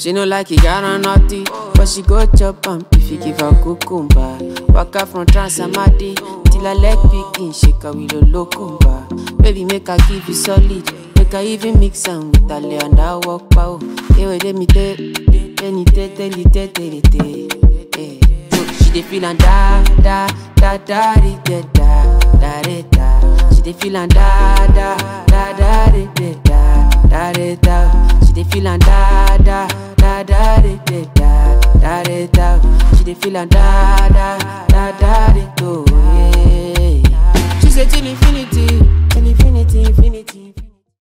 She no like it, got on naughty, but she go chop am if you give her cucumber. Waka from Transamadi till her leg begin shake her with a locumba. Baby, make her give you solid, make her even mix am with her and that walk pow. Hey, wait, let me tell, let me tell, tell you, tell, tell you, dey feel and da da da da di, da da da da da. She dey feel and da da da da di, da da da da da. She dey feel and da da da da di, da da da da. She dey feel and da da